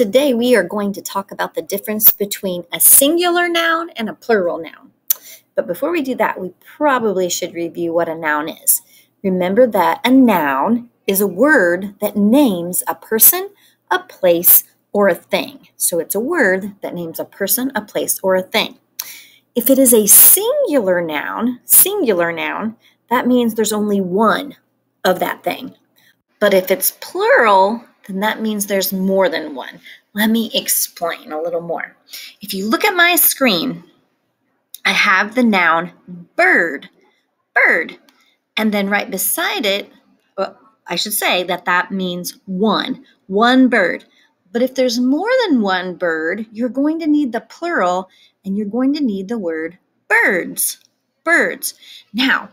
today we are going to talk about the difference between a singular noun and a plural noun. But before we do that, we probably should review what a noun is. Remember that a noun is a word that names a person, a place, or a thing. So it's a word that names a person, a place, or a thing. If it is a singular noun, singular noun, that means there's only one of that thing. But if it's plural, then that means there's more than one. Let me explain a little more. If you look at my screen, I have the noun bird, bird. And then right beside it, well, I should say that that means one, one bird. But if there's more than one bird, you're going to need the plural and you're going to need the word birds. Birds. Now,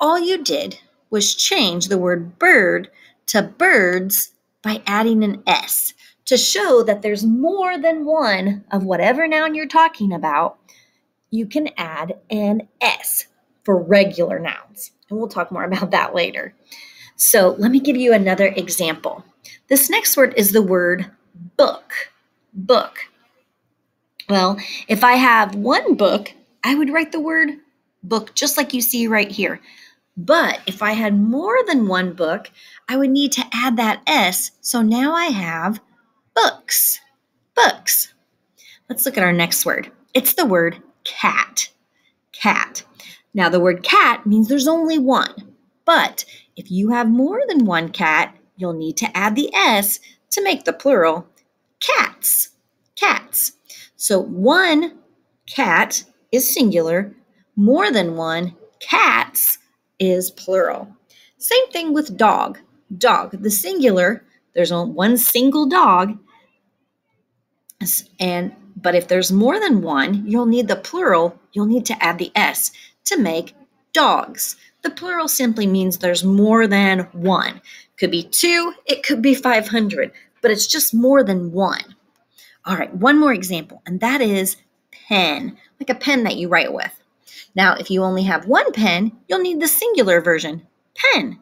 all you did was change the word bird to birds by adding an S to show that there's more than one of whatever noun you're talking about. You can add an S for regular nouns. And we'll talk more about that later. So let me give you another example. This next word is the word book. Book. Well, if I have one book, I would write the word book just like you see right here. But if I had more than one book, I would need to add that S. So now I have books. Books. Let's look at our next word. It's the word cat. Cat. Now, the word cat means there's only one. But if you have more than one cat, you'll need to add the S to make the plural cats. Cats. So one cat is singular, more than one cats is plural. Same thing with dog. Dog, the singular, there's only one single dog. And but if there's more than one, you'll need the plural, you'll need to add the s to make dogs. The plural simply means there's more than one. Could be 2, it could be 500, but it's just more than one. All right, one more example, and that is pen, like a pen that you write with. Now, if you only have one pen, you'll need the singular version, pen.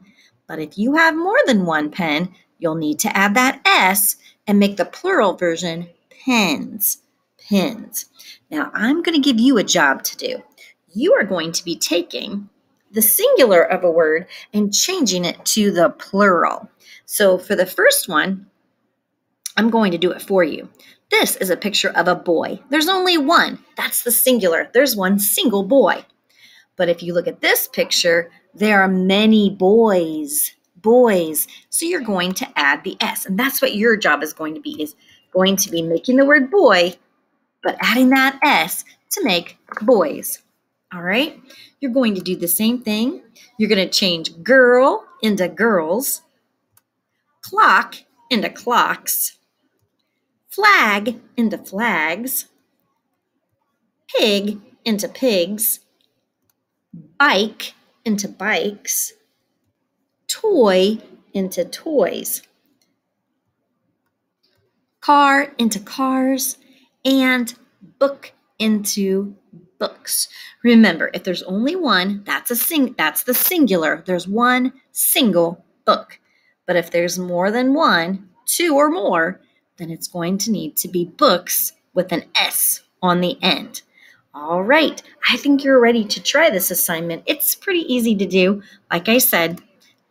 But if you have more than one pen, you'll need to add that S and make the plural version pens. Pens. Now, I'm going to give you a job to do. You are going to be taking the singular of a word and changing it to the plural. So for the first one, I'm going to do it for you. This is a picture of a boy. There's only one. That's the singular. There's one single boy. But if you look at this picture, there are many boys. Boys. So you're going to add the S. And that's what your job is going to be is going to be making the word boy, but adding that S to make boys. All right? You're going to do the same thing. You're going to change girl into girls, clock into clocks, flag into flags, pig into pigs, bike into bikes, toy into toys, car into cars, and book into books. Remember, if there's only one, that's a sing that's the singular. There's one single book. But if there's more than one, two or more, then it's going to need to be books with an S on the end. All right, I think you're ready to try this assignment. It's pretty easy to do. Like I said,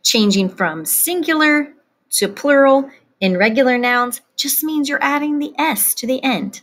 changing from singular to plural in regular nouns just means you're adding the S to the end.